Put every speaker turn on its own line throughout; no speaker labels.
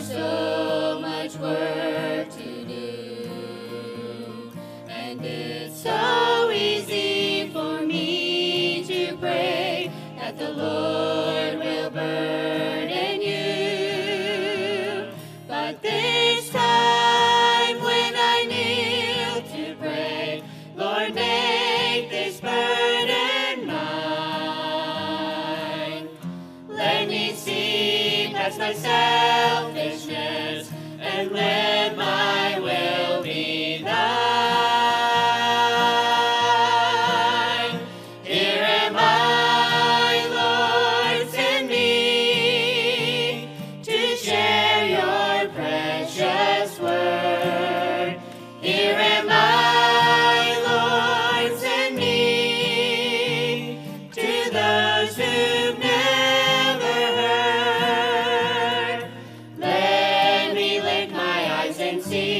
so my selfishness and let my thine. see.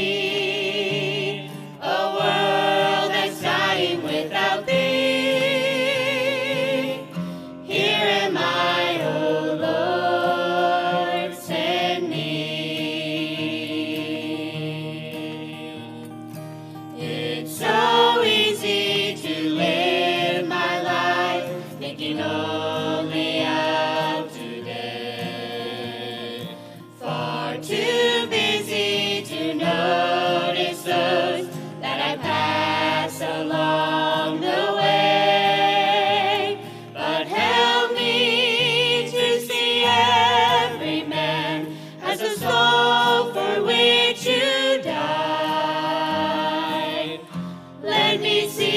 me see.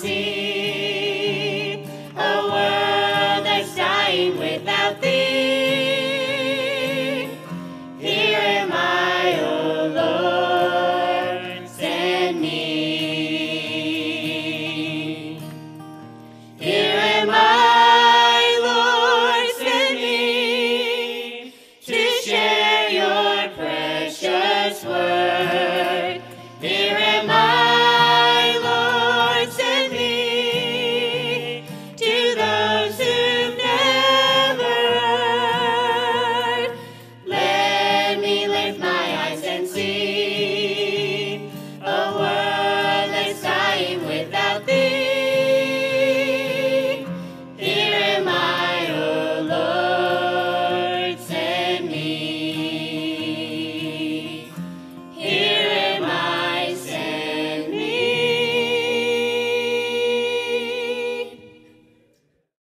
see.